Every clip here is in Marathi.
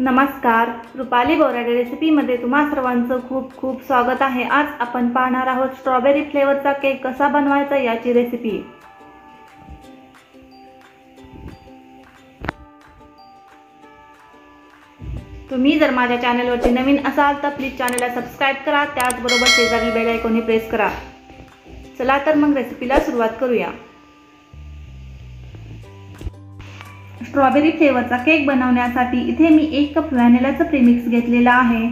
नमस्कार. रुपाली बोराडे रेसिपीमध्ये तुम्हा सर्वांचं खूप खूप स्वागत आहे. आज आपण पाहणार आहोत स्ट्रॉबेरी फ्लेवरचा केक कसा बनवायचा याची रेसिपी. तुम्ही जर माझ्या चॅनलवरती नवीन असाल तर प्लीज चॅनलला सबस्क्राईब करा. त्याचबरोबर शेजारी बेल आयकॉनही प्रेस करा. चला तर मग रेसिपीला सुरुवात करूया. स्ट्रॉबेरी फ्लेवरचा केक बनवण्यासाठी इथे मी एक कप व्हॅनिलाचं प्रीमिक्स घेतलेलं आहे.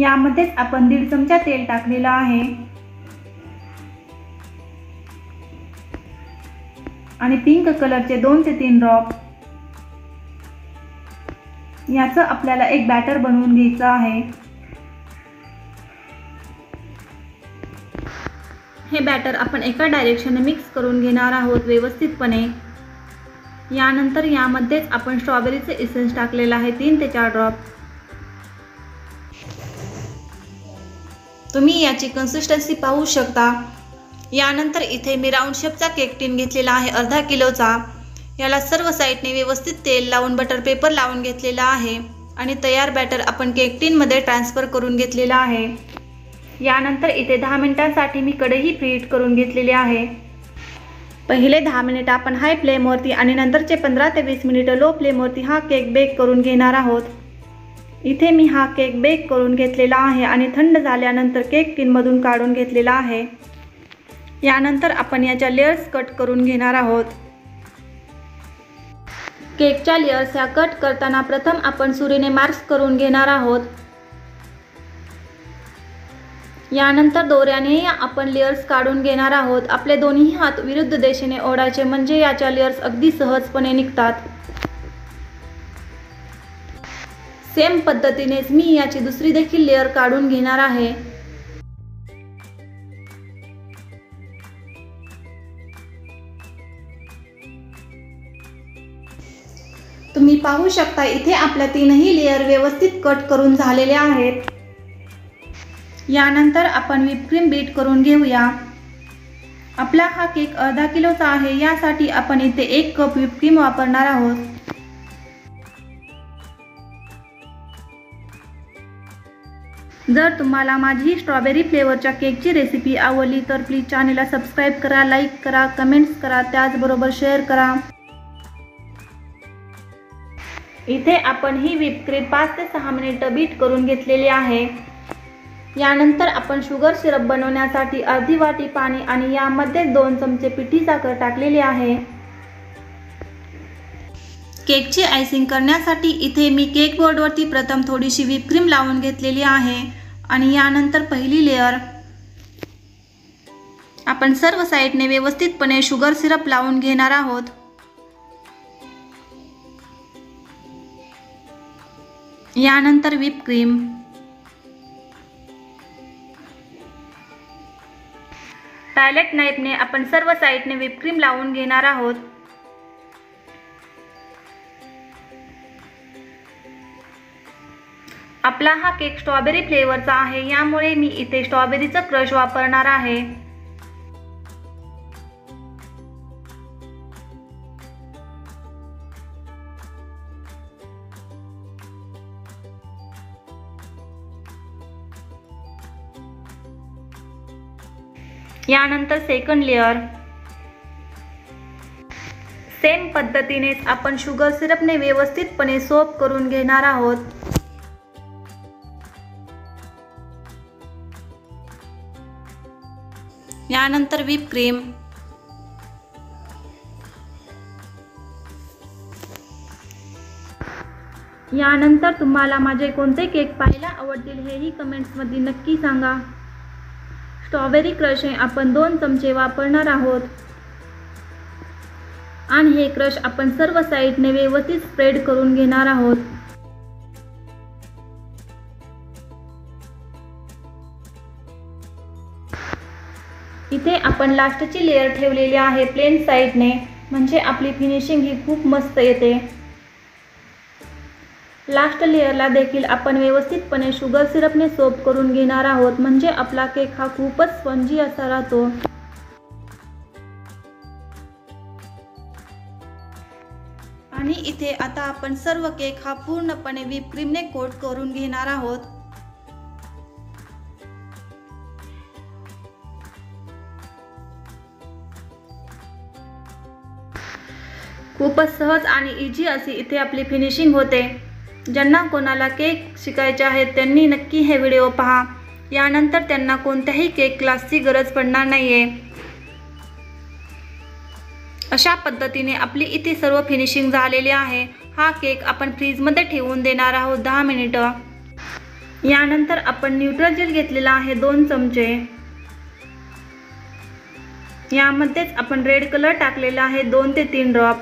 यामध्येच आपण दीड चमचा तेल टाकलेलं आहे. आणि पिंक कलरचे दोन ते तीन ड्रॉप याचं आपल्याला एक बॅटर बनवून घ्यायचं आहे. हे बॅटर आपण एका डायरेक्शनने मिक्स करून घेणार आहोत व्यवस्थितपणे. यानंतर यामध्येच आपण स्ट्रॉबेरीचे इसेन्स टाकलेलं आहे तीन ते चार ड्रॉप तुम्ही याची कन्सिस्टन्सी पाहू शकता. यानंतर इथे मी राऊंड शेपचा केक टीन घेतलेला आहे अर्धा किलोचा. याला सर्व साईडने व्यवस्थित तेल लावून बटर पेपर लावून घेतलेला आहे. आणि तयार बॅटर आपण केक टीनमध्ये ट्रान्सफर करून घेतलेला आहे. यानंतर इथे दहा मिनिटांसाठी मी कढई प्रीट करून घेतलेली आहे. पहिले दहा मिनिट आपण हाय फ्लेमवरती आणि नंतरचे पंधरा ते वीस मिनिटं लो फ्लेमवरती हा केक बेक करून घेणार आहोत. इथे मी हा केक बेक करून घेतलेला आहे आणि थंड झाल्यानंतर केक टीनमधून काढून घेतलेला आहे. यानंतर आपण याच्या लेअर्स कट करून घेणार आहोत. केकच्या लेअर्स ह्या कट करताना प्रथम आपण सुरीने मार्क्स करून घेणार आहोत. यानंतर दोऱ्याने आपण लेअर्स काढून घेणार आहोत. आपले दोन्ही हात विरुद्ध दिशेने ओढायचे म्हणजे याच्या लेअर्स अगदी सहजपणे निघतात. सेम पद्धतीनेच मी याची दुसरी देखील लेअर काढून घेणार आहे. तुम्ही पाहू शकता इथे आपल्या तीनही लेअर व्यवस्थित कट करून झालेले आहेत. यानंतर आपण विपक्रीम बीट करून घेऊया. आपला हा केक अर्धा किलोचा आहे यासाठी आपण इथे एक कप विपक्रीम वापरणार आहोत. जर तुम्हाला माझी स्ट्रॉबेरी फ्लेवरच्या केकची रेसिपी आवडली तर प्लीज चॅनेलला सबस्क्राईब करा लाईक करा कमेंट्स करा त्याचबरोबर शेअर करा. इथे आपण ही विपक्रीम पाच ते सहा मिनिटं बीट करून घेतलेली आहे. यानंतर आपण शुगर सिरप बनवण्यासाठी अर्धी वाटी पाणी आणि यामध्ये दोन चमचे पिठी साखर टाकलेली आहे. केकची आयसिंग करण्यासाठी इथे मी केक बोर्डवरती प्रथम थोडीशी व्हिपक्रीम लावून घेतलेली आहे आणि यानंतर पहिली लेअर आपण सर्व साईडने व्यवस्थितपणे शुगर सिरप लावून घेणार आहोत. यानंतर व्हिप क्रीम पॅलेट नाईफने आपण सर्व साईडने विपक्रीम लावून घेणार आहोत. आपला हा केक स्ट्रॉबेरी फ्लेवरचा आहे यामुळे मी इथे स्ट्रॉबेरीचं क्रश वापरणार आहे. यानंतर सेकंड लेअर सेम पद्धतीनेच आपण शुगर सिरपने व्यवस्थितपणे सोप करून घेणार आहोत. यानंतर व्हिप क्रीम यानंतर तुम्हाला माझे कोणते केक पाहायला आवडतील हेही कमेंट्समध्ये नक्की सांगा. स्ट्रॉबेरी क्रश हे आपण दोन चमचे वापरणार आहोत. आणि हे क्रश आपण सर्व साईडने व्यवस्थित स्प्रेड करून घेणार आहोत. इथे आपण लास्टची लेअर ठेवलेली आहे प्लेन साईडने म्हणजे आपली फिनिशिंग ही खूप मस्त येते. लास्ट लेअरला देखील आपण व्यवस्थितपणे शुगर सिरपने सोप करून घेणार आहोत. म्हणजे आपला केक हा खूपच स्पंजी असा राहतो. आणि इथे आता आपण सर्व केक हा पूर्णपणे व्हीप क्रीमने कोट करून घेणार आहोत. खूपच सहज आणि इझी अशी इथे आपली फिनिशिंग होते. ज्यांना कोणाला केक शिकायचे आहेत त्यांनी नक्की हे व्हिडिओ पहा. यानंतर त्यांना कोणत्याही केक क्लासची गरज पडणार नाही आहे अशा पद्धतीने आपली इथे सर्व फिनिशिंग झालेली आहे. हा केक आपण फ्रीजमध्ये ठेवून देणार आहोत दहा मिनिटं. यानंतर आपण न्यूट्रल जेल घेतलेला आहे दोन चमचे. यामध्येच आपण रेड कलर टाकलेला आहे दोन ते तीन ड्रॉप.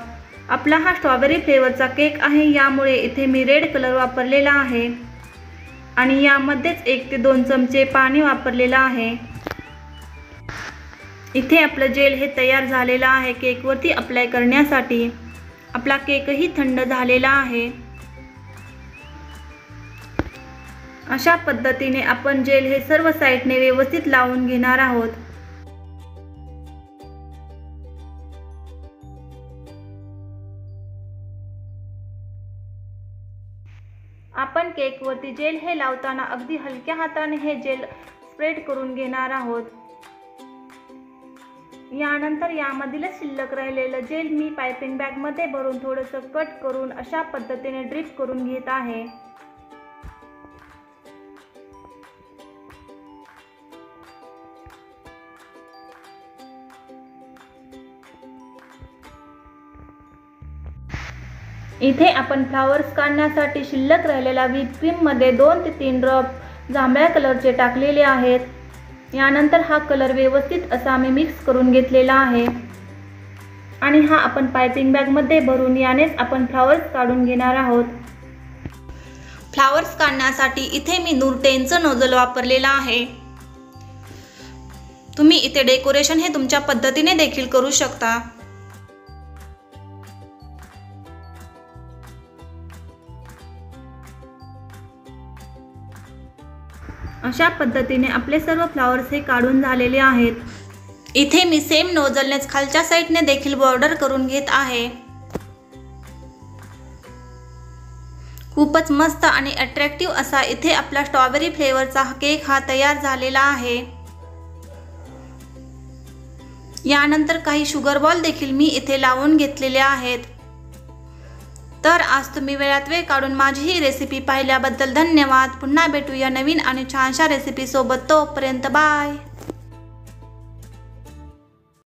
आपला हा स्ट्रॉबेरी फ्लेवरचा केक आहे यामुळे इथे मी रेड कलर वापरलेला आहे. आणि यामध्येच एक ते दोन चमचे पाणी वापरलेलं आहे. इथे आपलं जेल हे तयार झालेलं आहे केकवरती अप्लाय करण्यासाठी. आपला केकही थंड झालेला आहे. अशा पद्धतीने आपण जेल हे सर्व साईडने व्यवस्थित लावून घेणार आहोत. आपण केकवरती जेल हे लावताना अगदी हलक्या हाताने हे जेल स्प्रेड करून घेणार आहोत. यानंतर यामधील शिल्लक राहिलेलं जेल मी पायपिंग बॅगमध्ये भरून थोडंसं कट करून अशा पद्धतीने ड्रिप करून घेत आहे. इथे आपण फ्लावर्स काढण्यासाठी शिल्लक राहिलेल्या व्हीप क्रीममध्ये दोन ते तीन ड्रॉप जांभळ्या कलरचे टाकलेले आहेत. यानंतर हा कलर व्यवस्थित असा मी मिक्स करून घेतलेला आहे. आणि हा आपण पायपिंग बॅगमध्ये भरून यानेच आपण फ्लावर्स काढून घेणार आहोत. फ्लावर्स काढण्यासाठी इथे मी नूरटेनचं नोझल वापरलेलं आहे. तुम्ही इथे डेकोरेशन हे तुमच्या पद्धतीने देखील करू शकता. अशा पद्धतीने आपले सर्व फ्लावर्स हे काढून झालेले आहेत. इथे मी सेम नोजलनेच खालच्या साईडने देखील बॉर्डर करून घेत आहे. खूपच मस्त आणि अट्रॅक्टिव्ह असा इथे आपला स्ट्रॉबेरी फ्लेवरचा केक हा तयार झालेला आहे. यानंतर काही शुगर बॉल देखील मी इथे लावून घेतलेले आहेत. तर आज तुम्ही वेळात वेळ काढून माझी ही रेसिपी पाहिल्याबद्दल धन्यवाद. पुन्हा भेटूया नवीन आणि छानशा रेसिपीसोबत तोपर्यंत बाय